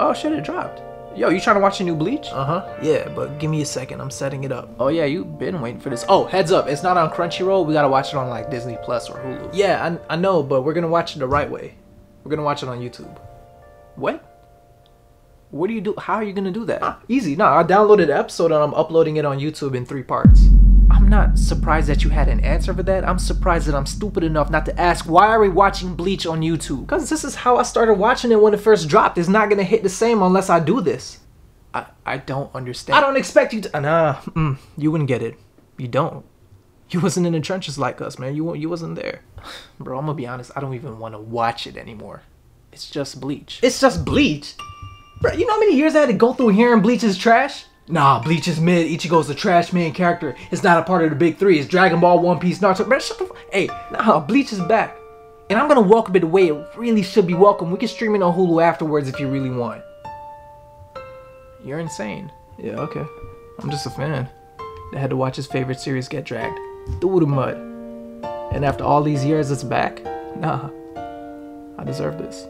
Oh shit, it dropped. Yo, you trying to watch a new Bleach? Uh huh. Yeah, but give me a second. I'm setting it up. Oh yeah, you've been waiting for this. Oh, heads up, it's not on Crunchyroll. We gotta watch it on like Disney Plus or Hulu. Yeah, I, I know, but we're gonna watch it the right way. We're gonna watch it on YouTube. What? What do you do? How are you gonna do that? Easy. No, I downloaded the episode and I'm uploading it on YouTube in three parts. I'm not surprised that you had an answer for that. I'm surprised that I'm stupid enough not to ask why are we watching Bleach on YouTube? Cause this is how I started watching it when it first dropped. It's not gonna hit the same unless I do this. I, I don't understand. I don't expect you to. Nah, mm, you wouldn't get it. You don't. You wasn't in the trenches like us, man. You you wasn't there, bro. I'm gonna be honest. I don't even want to watch it anymore. It's just Bleach. It's just Bleach. Bro, you know how many years I had to go through hearing Bleach is trash? Nah, Bleach is mid. Ichigo's a trash main character. It's not a part of the big three. It's Dragon Ball, One Piece, Naruto. Bro, shut the f- Hey, nah, Bleach is back. And I'm gonna welcome it the way it really should be welcome. We can stream it on Hulu afterwards if you really want. You're insane. Yeah, okay. I'm just a fan that had to watch his favorite series get dragged through the mud. And after all these years, it's back? Nah. I deserve this.